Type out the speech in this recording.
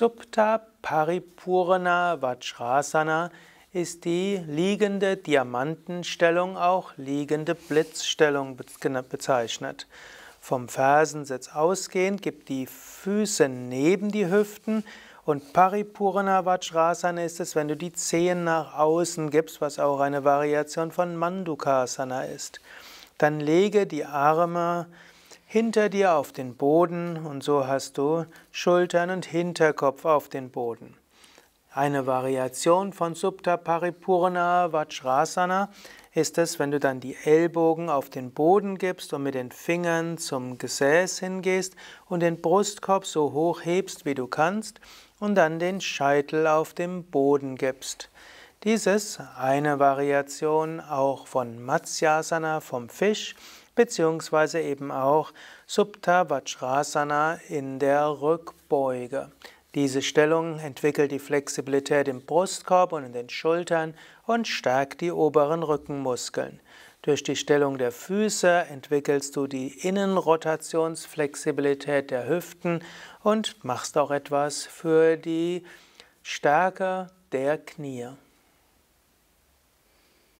Supta Paripurna Vajrasana ist die liegende Diamantenstellung, auch liegende Blitzstellung bezeichnet. Vom Fersensitz ausgehend gibt die Füße neben die Hüften und Paripurna Vajrasana ist es, wenn du die Zehen nach außen gibst, was auch eine Variation von Mandukasana ist. Dann lege die Arme hinter dir auf den Boden und so hast du Schultern und Hinterkopf auf den Boden. Eine Variation von Supta Paripurna Vajrasana ist es, wenn du dann die Ellbogen auf den Boden gibst und mit den Fingern zum Gesäß hingehst und den Brustkorb so hoch hebst, wie du kannst und dann den Scheitel auf dem Boden gibst. Dies ist eine Variation auch von Matsyasana vom Fisch beziehungsweise eben auch Supta Vajrasana in der Rückbeuge. Diese Stellung entwickelt die Flexibilität im Brustkorb und in den Schultern und stärkt die oberen Rückenmuskeln. Durch die Stellung der Füße entwickelst du die Innenrotationsflexibilität der Hüften und machst auch etwas für die Stärke der Knie.